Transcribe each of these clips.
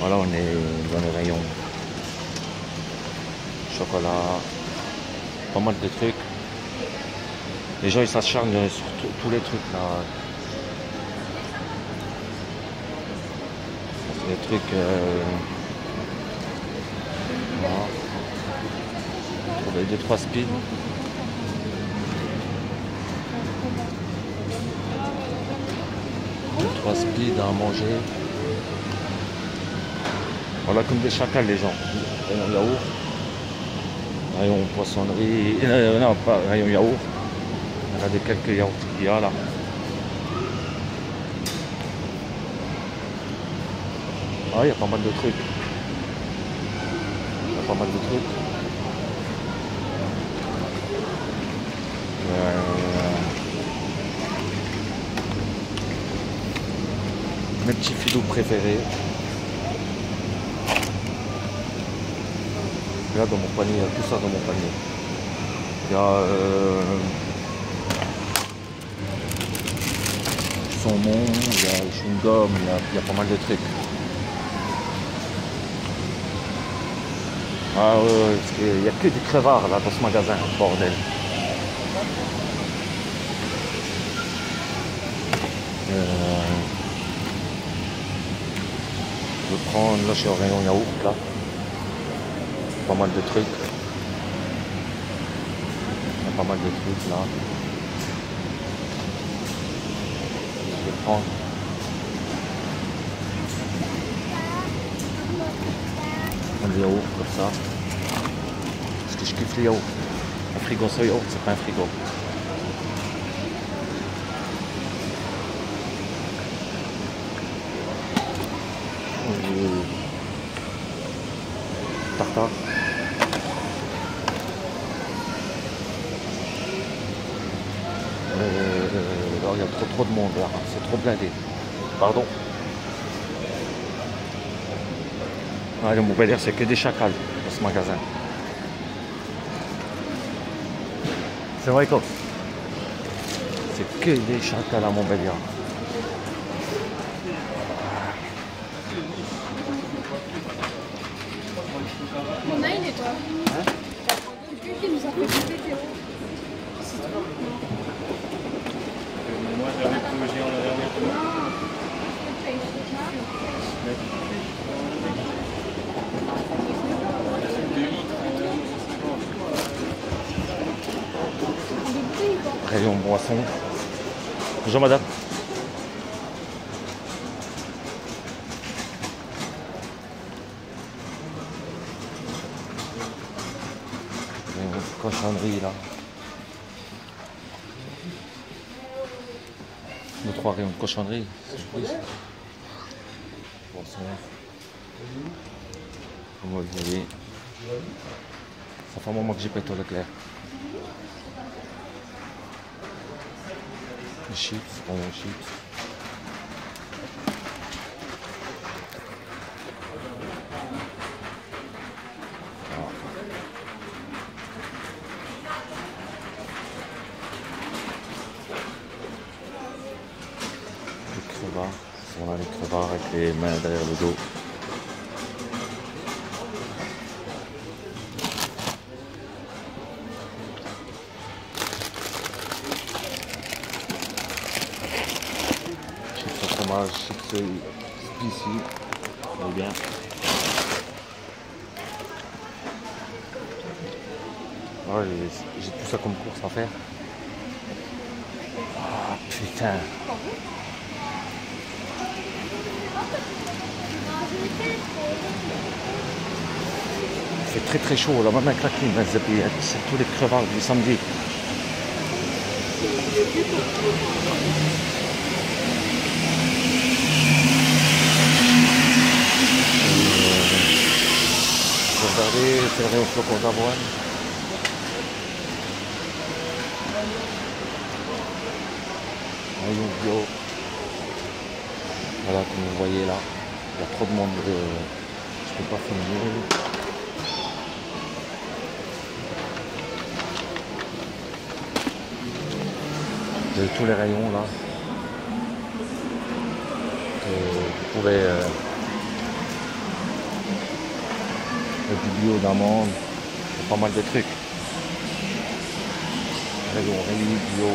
Voilà, on est dans les rayons. Chocolat, pas mal de trucs. Les gens ils s'acharnent sur tous les trucs là. Des trucs. Euh... Voilà. Trouver deux trois speeds. Deux trois speeds à manger. Voilà comme des chacals les gens. Rayon yaourt. Rayon poissonnerie. non, pas rayon yaourt. Regardez quelques yaourts qu'il y a là. Ah, il y a pas mal de trucs. Il y a pas mal de trucs. Euh, Mes petits filous préférés. Là dans mon panier, il y a tout ça dans mon panier. Il y a euh, saumon, il y a chewing-gum, il y a, il y a pas mal de trucs. Ah ouais, qu'il n'y a que des crevards là dans ce magasin, bordel. Euh, je vais prendre, là je suis au rayon yaourt là. Pas mal de trucs. Il y a pas mal de trucs là. Je vais prendre. Un yaourt comme ça. Parce que je kiffe les yaourts. Un frigo sans yaourt, c'est pas un frigo. Euh, Tartare. Euh, alors, il y a trop trop de monde là, c'est trop blindé. Pardon. Ah, le Montpellier, c'est que des chacals dans ce magasin. C'est vrai quoi C'est que des chacals à Montbéliard. On a une qui nous a fait goûter Théo. Moi, j'avais tout géant la dernière fois. Non. Peut-être pas une Rayon boisson. Bonjour madame. Une cochonnerie là. Nos trois rayons de cochonnerie. Boisson. Comme vous voyez. Ça fait un moment que j'ai pété au Leclerc. Chips, bon chips. Voilà. Les crevards, a les crevards avec les mains derrière le dos. Au fromage, chips spicy, très bien. Ouais, j'ai- tout ça comme course à faire. Ah putain. Il fait très très chaud là, même avec la clim, c'est c'est tous les crevards du samedi. Je vais regarder, c'est le rayon flocon d'avoine. Rayon bio. Voilà, comme vous voyez là, il y a trop de monde. euh, je peux pas filmer. Avez tous les rayons là. que vous pouvez euh, du bio d'amande, pas mal de trucs. Riz, bio.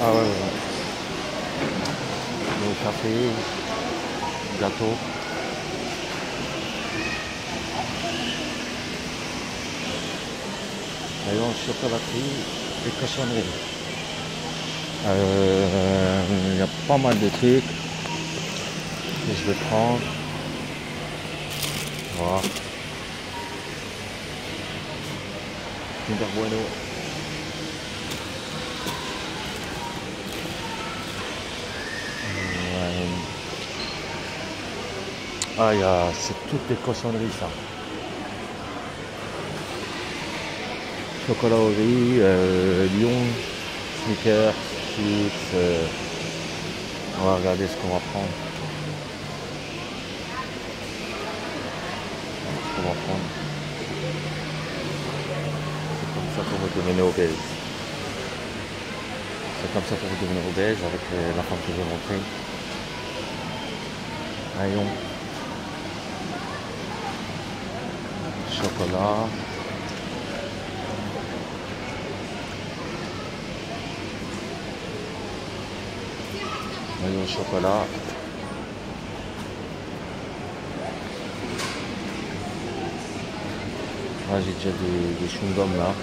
Ah ouais, ouais. Le café, gâteau. Rayon chocolaterie et cochonnerie. Euh, Il y a pas mal de trucs je vais prendre. Voilà. Bueno. Ah, c'est toutes les cochonneries ça. Chocolat au riz, euh, Lyon, Snickers, chips. euh, on va regarder ce qu'on va prendre. Ce qu'on C'est comme ça qu'on va devenir obèse. C'est comme ça qu'on va devenir obèse avec euh, la femme que j'ai montrée. Rayon. Chocolat. Rayon chocolat. Ah, j'ai déjà des, des là.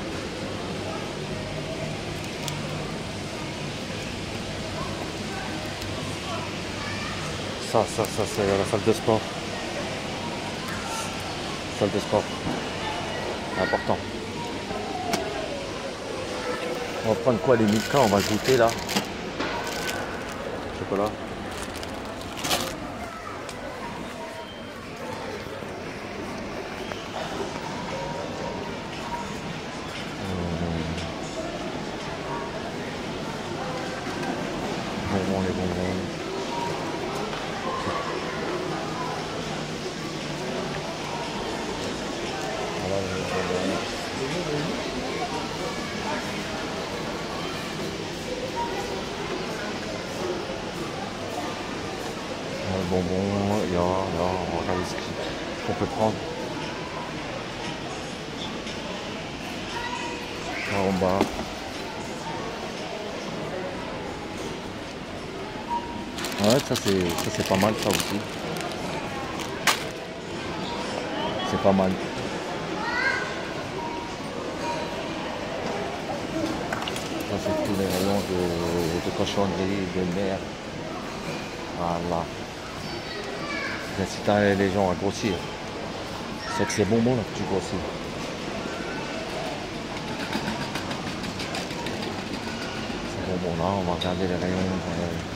Ça, ça, ça, c'est la salle de sport. Salle de sport. Important. On va prendre quoi les Milka On va goûter là. Chocolat. Bonbons, il y a, regarder ce qu'on peut prendre. Ouais, ça c'est pas mal ça aussi. C'est pas mal. Ça c'est tous les rayons de, cochonnerie, de mer. Voilà. J'incite les gens à grossir. C'est que c'est bonbons là que tu grossis. Ces bonbons là, on va regarder les rayons, euh,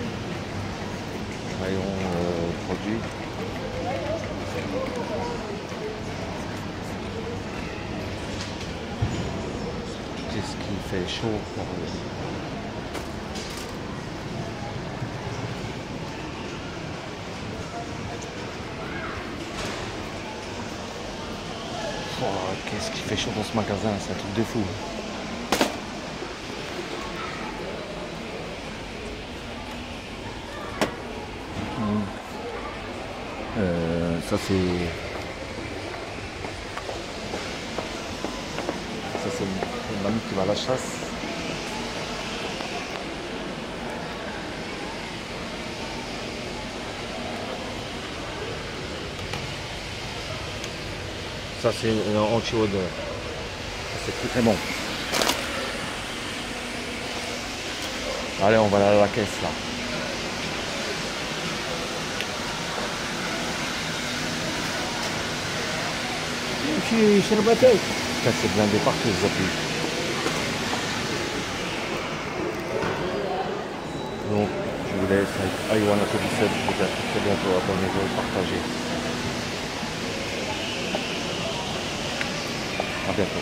Qu'est-ce qui fait chaud pour Oh, Qu'est-ce qui fait chaud dans ce magasin C'est un truc de fou. Mm. Euh, ça c'est. Ça c'est qui va à la chasse. Ça c'est un anchois de... C'est très bon. Allez, on va aller à la caisse là. Je suis chez le bataille. Ça c'est blindé partout les plus. Mercedes avec Iwana 17 peut-être très bientôt à les vols bientôt.